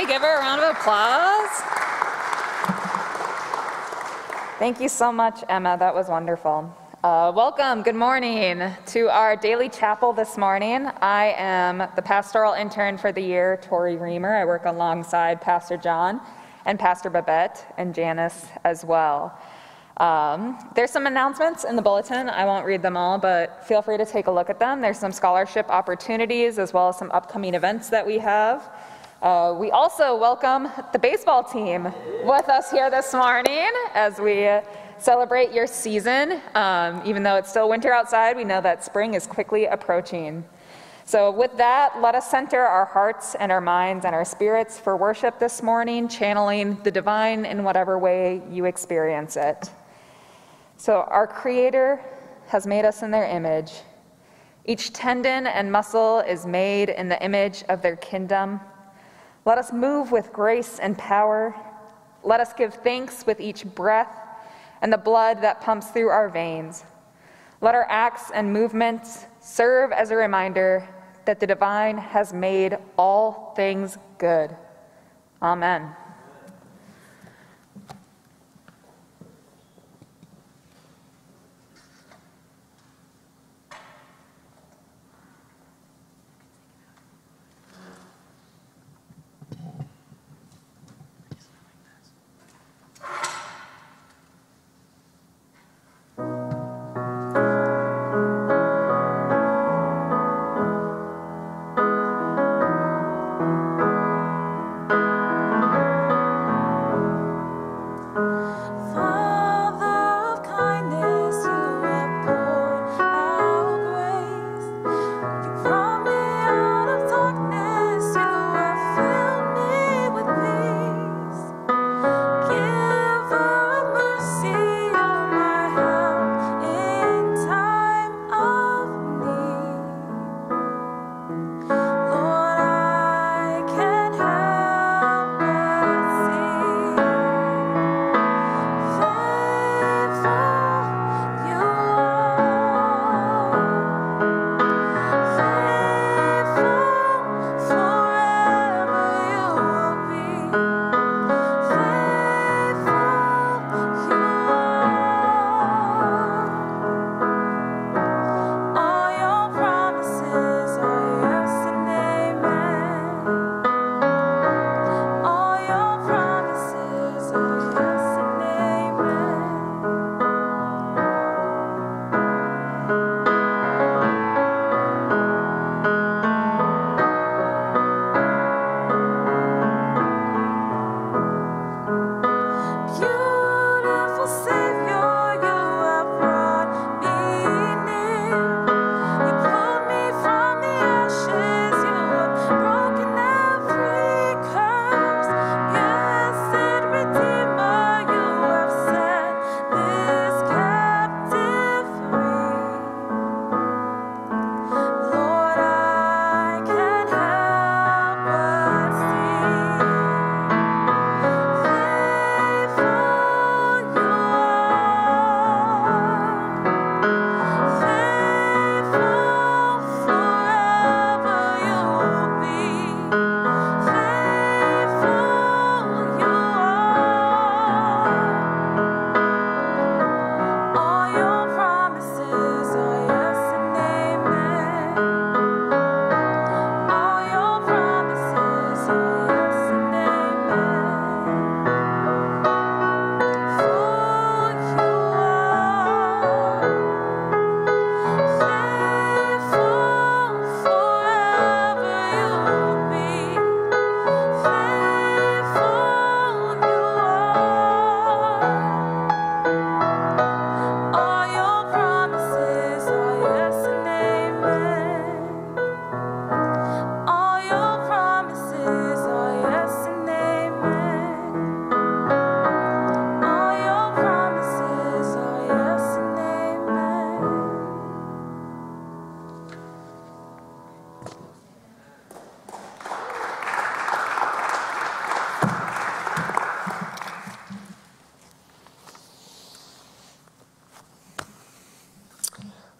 We give her a round of applause? Thank you so much, Emma. That was wonderful. Uh, welcome, good morning to our daily chapel this morning. I am the pastoral intern for the year, Tori Reamer. I work alongside Pastor John and Pastor Babette and Janice as well. Um, there's some announcements in the bulletin. I won't read them all, but feel free to take a look at them. There's some scholarship opportunities as well as some upcoming events that we have. Uh, we also welcome the baseball team with us here this morning as we celebrate your season. Um, even though it's still winter outside, we know that spring is quickly approaching. So, with that, let us center our hearts and our minds and our spirits for worship this morning, channeling the divine in whatever way you experience it. So, our Creator has made us in their image. Each tendon and muscle is made in the image of their kingdom. Let us move with grace and power. Let us give thanks with each breath and the blood that pumps through our veins. Let our acts and movements serve as a reminder that the divine has made all things good. Amen.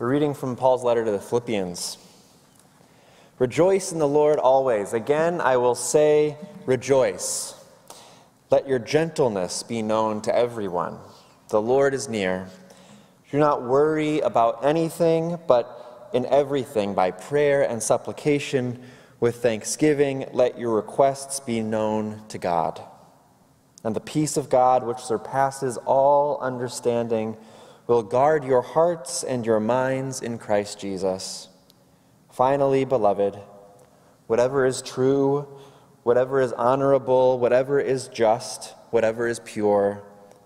Reading from Paul's letter to the Philippians. Rejoice in the Lord always. Again, I will say, rejoice. Let your gentleness be known to everyone. The Lord is near. Do not worry about anything, but in everything, by prayer and supplication, with thanksgiving, let your requests be known to God. And the peace of God, which surpasses all understanding, will guard your hearts and your minds in Christ Jesus. Finally, beloved, whatever is true, whatever is honorable, whatever is just, whatever is pure,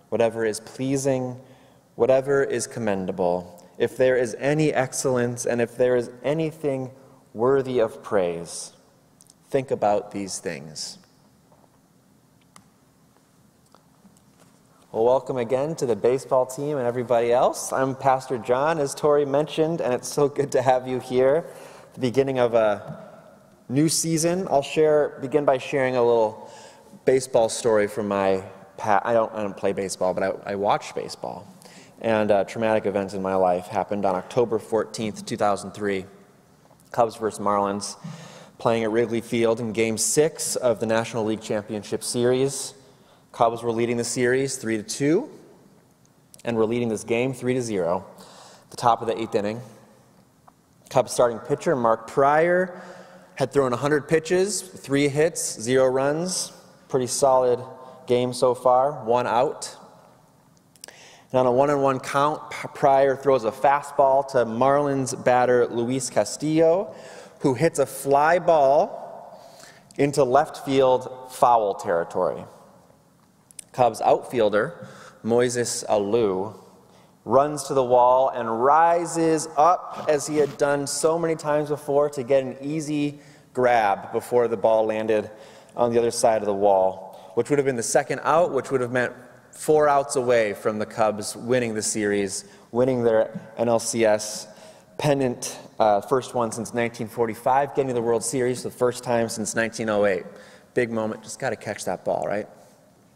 whatever is pleasing, whatever is commendable, if there is any excellence and if there is anything worthy of praise, think about these things. Well, welcome again to the baseball team and everybody else. I'm Pastor John, as Tori mentioned, and it's so good to have you here. The beginning of a new season. I'll share, begin by sharing a little baseball story from my past. I don't, I don't play baseball, but I, I watch baseball. And a traumatic events in my life happened on October 14th, 2003. Cubs versus Marlins, playing at Wrigley Field in Game Six of the National League Championship Series. Cubs were leading the series 3 to 2, and we're leading this game 3 to 0. The top of the eighth inning. Cubs starting pitcher Mark Prior had thrown 100 pitches, three hits, zero runs. Pretty solid game so far, one out. And on a one on one count, Prior throws a fastball to Marlins batter Luis Castillo, who hits a fly ball into left field foul territory. Cubs outfielder, Moises Alou, runs to the wall and rises up as he had done so many times before to get an easy grab before the ball landed on the other side of the wall, which would have been the second out, which would have meant four outs away from the Cubs winning the series, winning their NLCS pennant, uh, first one since 1945, getting the World Series for the first time since 1908. Big moment, just got to catch that ball, right?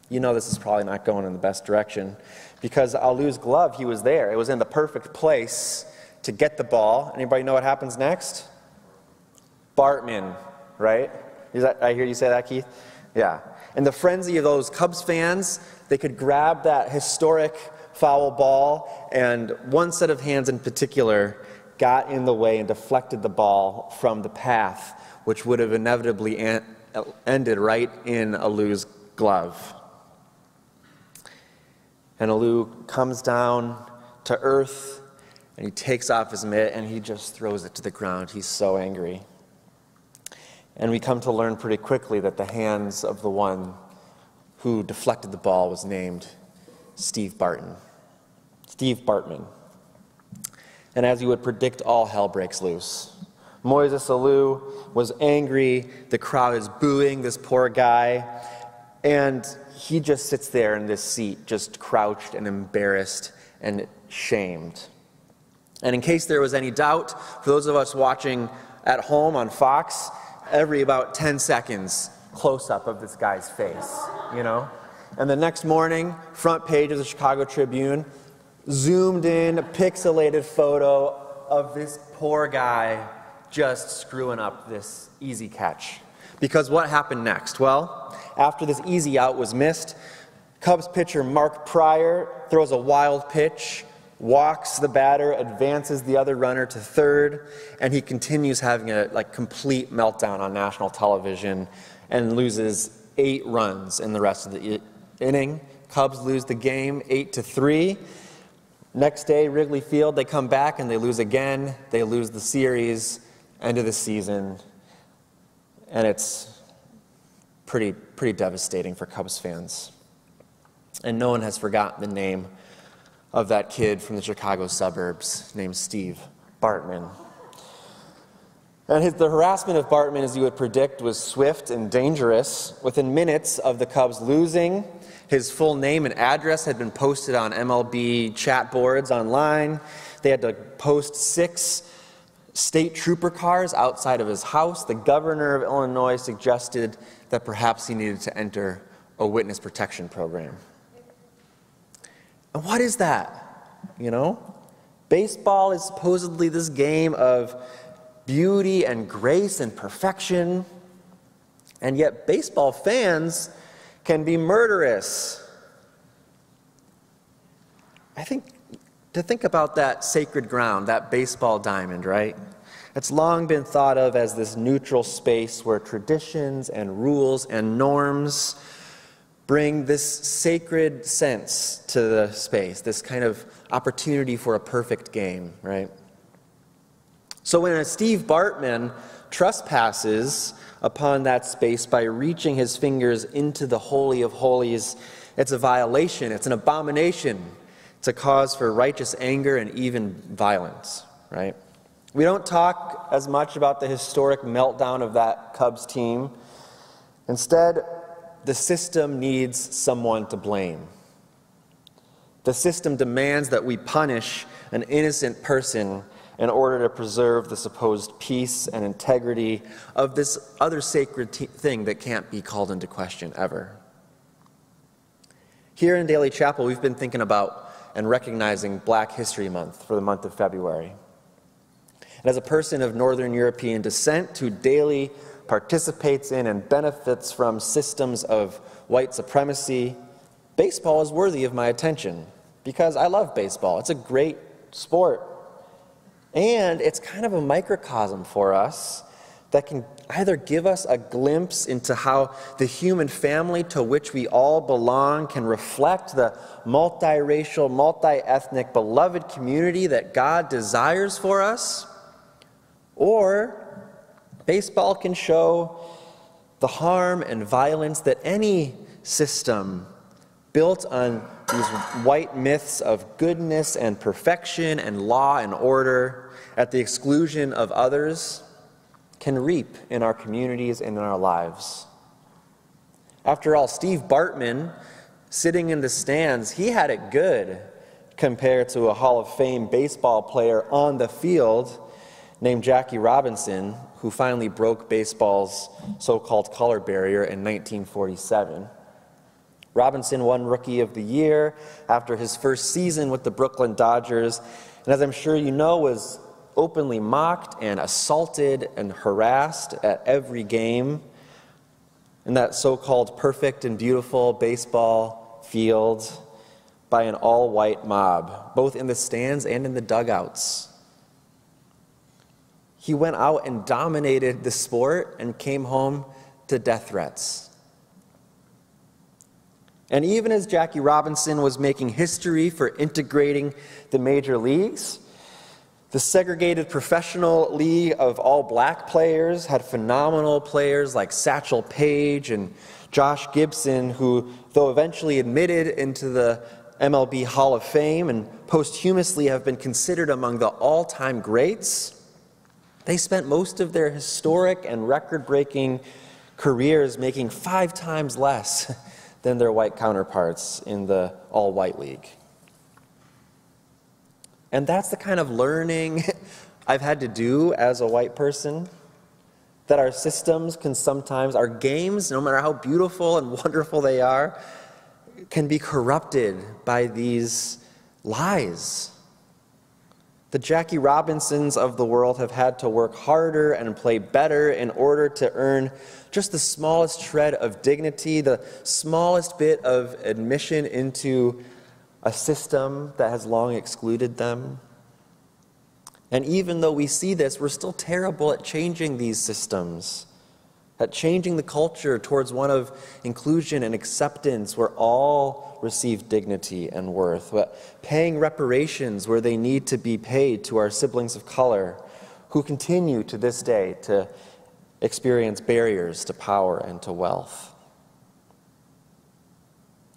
You know this is probably not going in the best direction because Alou's glove, he was there. It was in the perfect place to get the ball. Anybody know what happens next? Bartman, right? That, I hear you say that, Keith? Yeah. In the frenzy of those Cubs fans, they could grab that historic foul ball, and one set of hands in particular got in the way and deflected the ball from the path, which would have inevitably ended right in Alou's glove. And Alou comes down to earth and he takes off his mitt and he just throws it to the ground. He's so angry. And we come to learn pretty quickly that the hands of the one who deflected the ball was named Steve Barton. Steve Bartman. And as you would predict, all hell breaks loose. Moises Alou was angry. The crowd is booing this poor guy. And he just sits there in this seat, just crouched and embarrassed and shamed. And in case there was any doubt, for those of us watching at home on Fox, every about 10 seconds, close up of this guy's face, you know? And the next morning, front page of the Chicago Tribune, zoomed in, a pixelated photo of this poor guy just screwing up this easy catch. Because what happened next? Well, after this easy out was missed, Cubs pitcher Mark Prior throws a wild pitch, walks the batter, advances the other runner to third, and he continues having a like complete meltdown on national television and loses eight runs in the rest of the inning. Cubs lose the game eight to three. Next day, Wrigley Field, they come back and they lose again. They lose the series, end of the season, and it's pretty, pretty devastating for Cubs fans. And no one has forgotten the name of that kid from the Chicago suburbs named Steve Bartman. And his, the harassment of Bartman, as you would predict, was swift and dangerous. Within minutes of the Cubs losing, his full name and address had been posted on MLB chat boards online. They had to post six state trooper cars outside of his house. The governor of Illinois suggested that perhaps he needed to enter a witness protection program. And what is that? You know? Baseball is supposedly this game of beauty and grace and perfection. And yet, baseball fans can be murderous. I think to think about that sacred ground, that baseball diamond, right? It's long been thought of as this neutral space where traditions and rules and norms bring this sacred sense to the space, this kind of opportunity for a perfect game, right? So when a Steve Bartman trespasses upon that space by reaching his fingers into the Holy of Holies, it's a violation, it's an abomination, it's a cause for righteous anger and even violence, right? We don't talk as much about the historic meltdown of that Cubs team. Instead, the system needs someone to blame. The system demands that we punish an innocent person in order to preserve the supposed peace and integrity of this other sacred t- thing that can't be called into question ever. Here in Daily Chapel, we've been thinking about and recognizing Black History Month for the month of February. And as a person of Northern European descent who daily participates in and benefits from systems of white supremacy, baseball is worthy of my attention because I love baseball. It's a great sport. And it's kind of a microcosm for us that can either give us a glimpse into how the human family to which we all belong can reflect the multiracial, multi ethnic, beloved community that God desires for us, or baseball can show the harm and violence that any system built on these white myths of goodness and perfection and law and order at the exclusion of others can reap in our communities and in our lives. After all, Steve Bartman, sitting in the stands, he had it good compared to a Hall of Fame baseball player on the field named Jackie Robinson, who finally broke baseball's so called color barrier in 1947. Robinson won Rookie of the Year after his first season with the Brooklyn Dodgers, and as I'm sure you know, was openly mocked and assaulted and harassed at every game in that so called perfect and beautiful baseball field by an all white mob, both in the stands and in the dugouts. He went out and dominated the sport and came home to death threats. And even as Jackie Robinson was making history for integrating the major leagues, the segregated professional league of all black players had phenomenal players like Satchel Paige and Josh Gibson, who, though eventually admitted into the MLB Hall of Fame and posthumously have been considered among the all time greats, they spent most of their historic and record breaking careers making five times less than their white counterparts in the all white league. And that's the kind of learning I've had to do as a white person. That our systems can sometimes, our games, no matter how beautiful and wonderful they are, can be corrupted by these lies. The Jackie Robinsons of the world have had to work harder and play better in order to earn just the smallest shred of dignity, the smallest bit of admission into a system that has long excluded them. And even though we see this, we're still terrible at changing these systems, at changing the culture towards one of inclusion and acceptance where all receive dignity and worth, paying reparations where they need to be paid to our siblings of color who continue to this day to experience barriers to power and to wealth.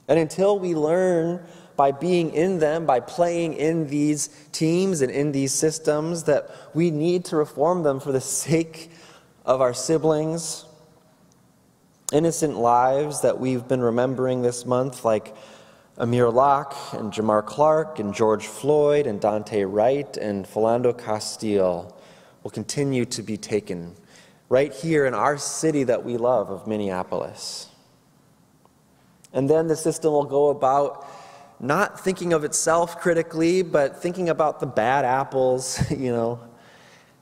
And until we learn by being in them, by playing in these teams and in these systems, that we need to reform them for the sake of our siblings, innocent lives that we've been remembering this month, like Amir Locke and Jamar Clark and George Floyd and Daunte Wright and Philando Castile, will continue to be taken right here in our city that we love of Minneapolis. And then the system will go about not thinking of itself critically, but thinking about the bad apples, you know,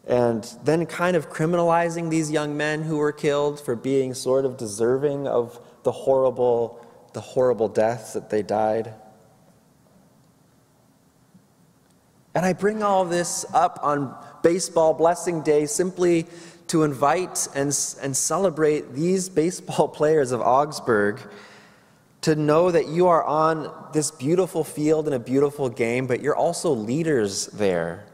and then kind of criminalizing these young men who were killed for being sort of deserving of the horrible, the horrible deaths that they died. And I bring all this up on Baseball Blessing Day simply to invite and, and celebrate these baseball players of Augsburg to know that you are on this beautiful field in a beautiful game, but you're also leaders there,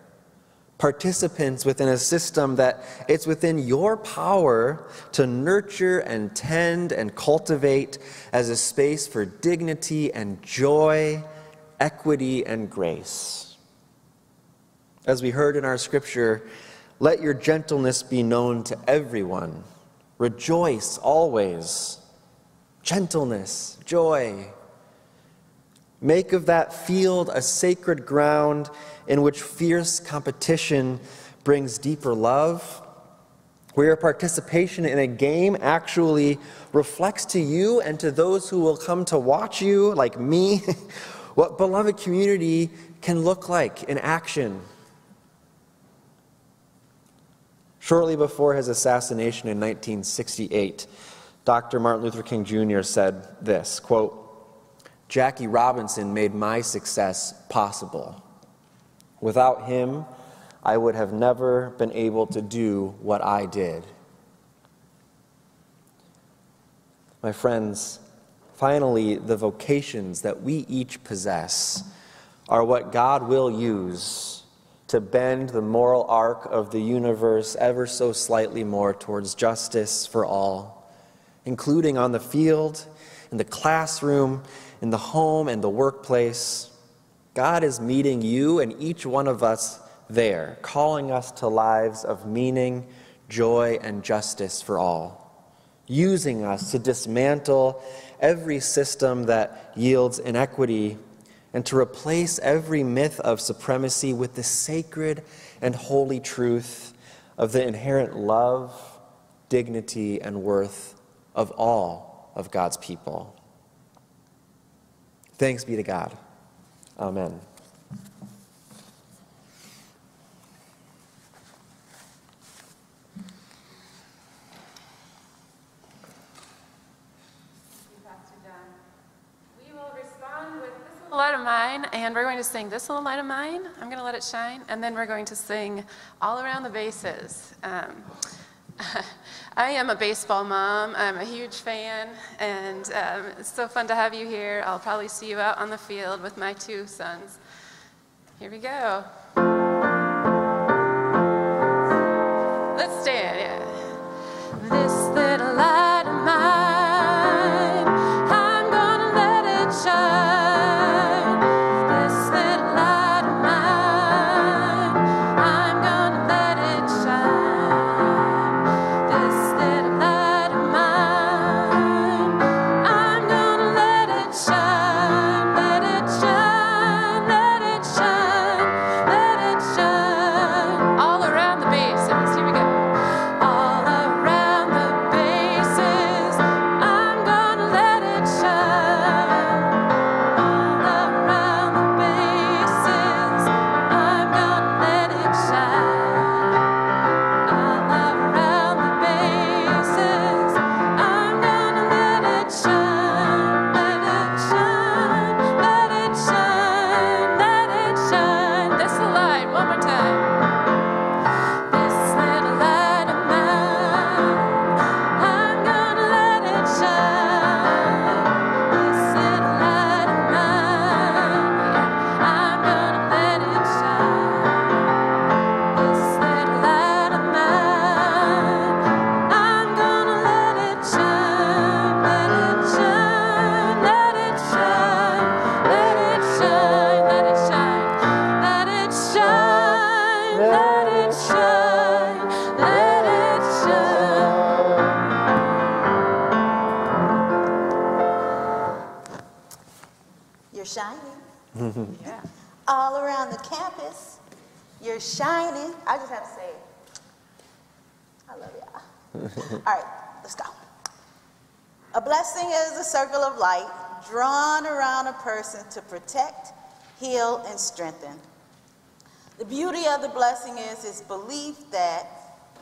participants within a system that it's within your power to nurture and tend and cultivate as a space for dignity and joy, equity and grace. As we heard in our scripture, let your gentleness be known to everyone. Rejoice always. Gentleness, joy. Make of that field a sacred ground in which fierce competition brings deeper love, where your participation in a game actually reflects to you and to those who will come to watch you, like me, what beloved community can look like in action. Shortly before his assassination in 1968, Dr. Martin Luther King Jr. said this quote, Jackie Robinson made my success possible. Without him, I would have never been able to do what I did. My friends, finally, the vocations that we each possess are what God will use to bend the moral arc of the universe ever so slightly more towards justice for all, including on the field, in the classroom, in the home, and the workplace. God is meeting you and each one of us there, calling us to lives of meaning, joy, and justice for all, using us to dismantle every system that yields inequity and to replace every myth of supremacy with the sacred and holy truth of the inherent love, dignity, and worth of all of God's people. Thanks be to God. Amen. light of mine, and we're going to sing this little light of mine. I'm going to let it shine, and then we're going to sing all around the bases. Um, I am a baseball mom. I'm a huge fan, and um, it's so fun to have you here. I'll probably see you out on the field with my two sons. Here we go. Let's stand, yeah. This drawn around a person to protect, heal, and strengthen. The beauty of the blessing is its belief that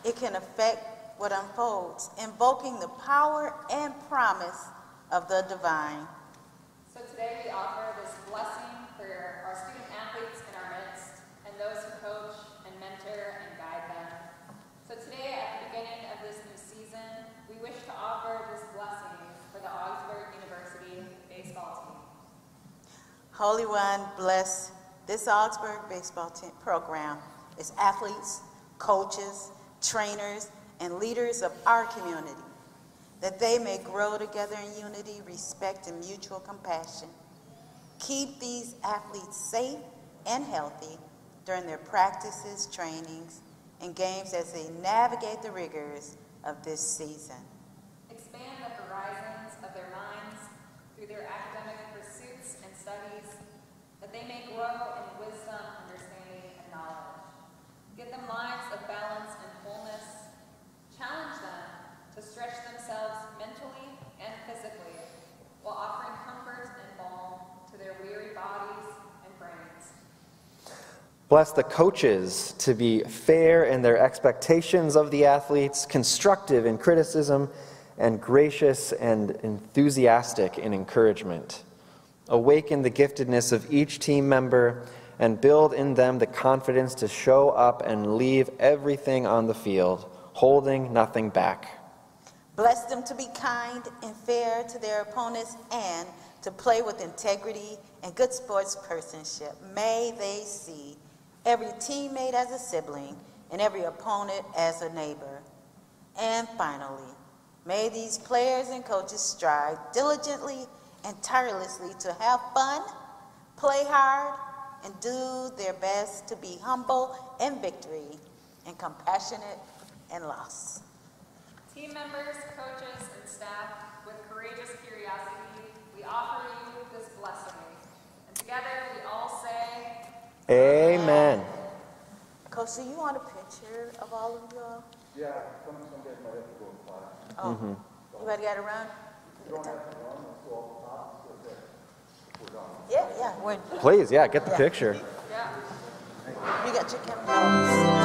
it can affect what unfolds, invoking the power and promise of the divine. So today we offer this blessing for our student athletes in our midst and those who coach and mentor and guide them. So today at the beginning of this new season, we wish to offer this blessing for the Augsburg University baseball team. Holy One, bless this Augsburg baseball team program, its athletes, coaches, trainers, and leaders of our community, that they may grow together in unity, respect, and mutual compassion. Keep these athletes safe and healthy during their practices, trainings, and games as they navigate the rigors of this season. Expand the horizons of their minds through their pursuits and studies, that they may grow in wisdom, understanding, and knowledge. Give them lives of balance and wholeness. Challenge them to stretch themselves mentally and physically while offering comfort and balm to their weary bodies and brains. Bless the coaches to be fair in their expectations of the athletes, constructive in criticism, and gracious and enthusiastic in encouragement. Awaken the giftedness of each team member and build in them the confidence to show up and leave everything on the field, holding nothing back. Bless them to be kind and fair to their opponents and to play with integrity and good sportspersonship. May they see every teammate as a sibling and every opponent as a neighbor. And finally, may these players and coaches strive diligently and tirelessly to have fun, play hard, and do their best to be humble in victory and compassionate in loss. Team members, coaches, and staff, with courageous curiosity, we offer you this blessing. And together we all say, Amen. Coach, do you want a picture of all of you all? Yeah, some, some guys might have to go in class. Oh, mm-hmm. you ready to run? You don't have to run, let's go off the top, so that we're done. Yeah, yeah, Please, yeah, get the picture. yeah. you got your camera.